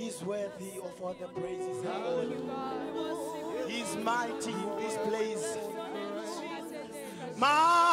He's worthy of all the praises He's mighty in this place. My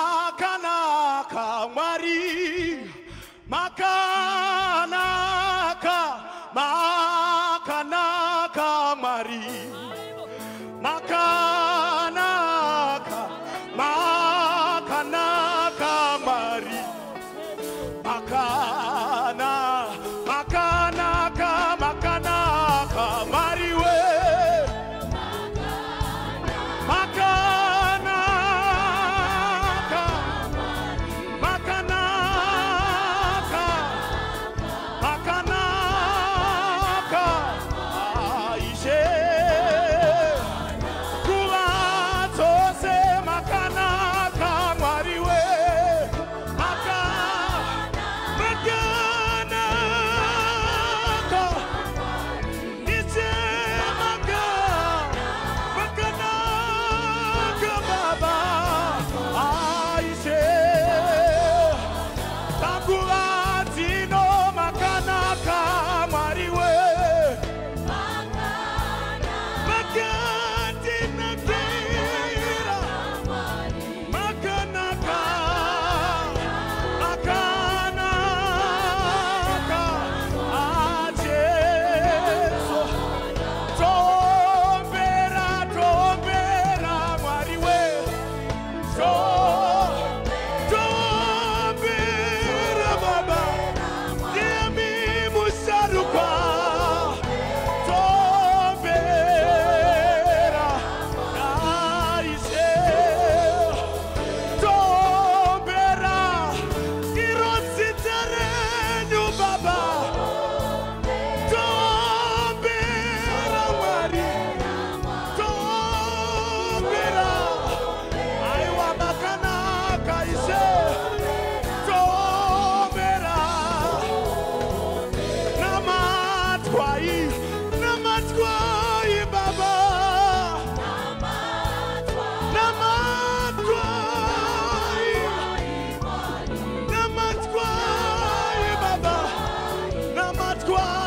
victoire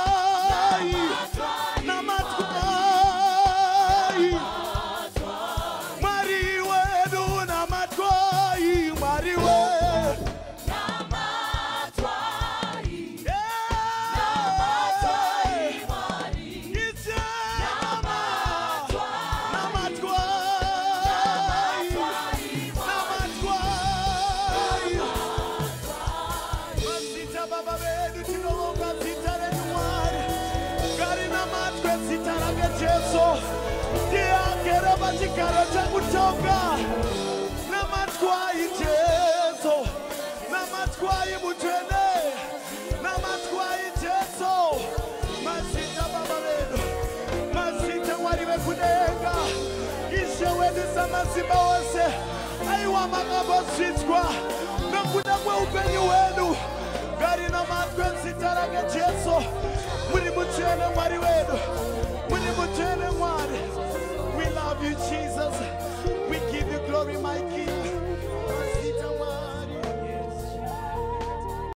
pazita baba vedu tinovonga zita remwari garina matwe zita rake jesu tiakere pachigaro chekutonga namatwai jesu namatwai mutwene namatwai jesu mazita baba vedu mazita mwari vekudenga ishe wedu samazimba wose aiwa makambozvidzwa kuna kweupenyu wenu ngari a nzita rake jesu muri mutsvene mwari wedu